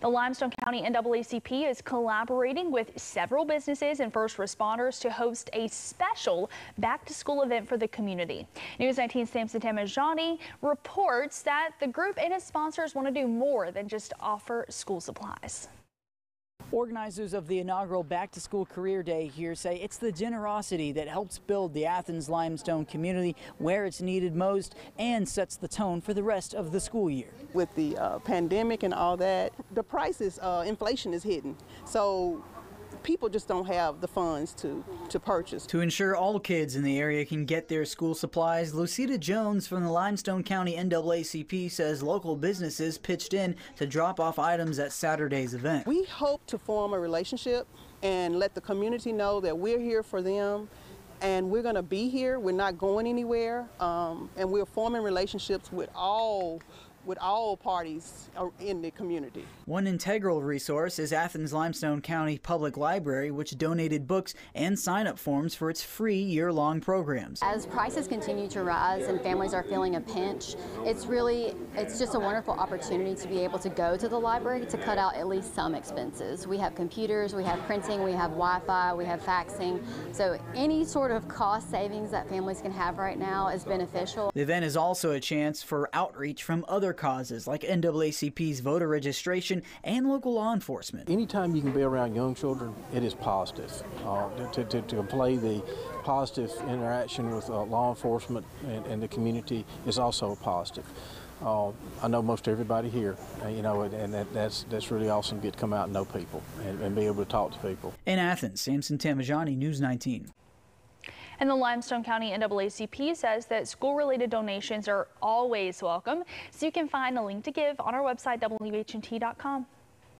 The Limestone County NAACP is collaborating with several businesses and first responders to host a special back to school event for the community. News 19's Samson Tamajani reports that the group and its sponsors want to do more than just offer school supplies. Organizers of the inaugural Back to School Career Day here say it's the generosity that helps build the Athens limestone community where it's needed most and sets the tone for the rest of the school year. With the uh, pandemic and all that, the prices, uh, inflation is hidden. So people just don't have the funds to, to purchase. To ensure all kids in the area can get their school supplies, Lucita Jones from the Limestone County NAACP says local businesses pitched in to drop off items at Saturday's event. We hope to form a relationship and let the community know that we're here for them and we're going to be here. We're not going anywhere, um, and we're forming relationships with all with all parties uh, in the community. One integral resource is Athens Limestone County Public Library, which donated books and sign-up forms for its free year-long programs. As prices continue to rise and families are feeling a pinch, it's really, it's just a wonderful opportunity to be able to go to the library to cut out at least some expenses. We have computers, we have printing, we have Wi-Fi, we have faxing, so any sort of cost savings that families can have right now is beneficial. The event is also a chance for outreach from other causes like NAACP's voter registration and local law enforcement. Anytime you can be around young children, it is positive. Uh, to, to, to play the positive interaction with uh, law enforcement and, and, the community is also a positive. Uh, I know most everybody here, uh, you know, and that, that's that's really awesome to get to come out and know people and, and be able to talk to people. In Athens, Samson Tamajani, News 19. And the Limestone County NAACP says that school-related donations are always welcome. So you can find a link to give on our website, WHNT.com.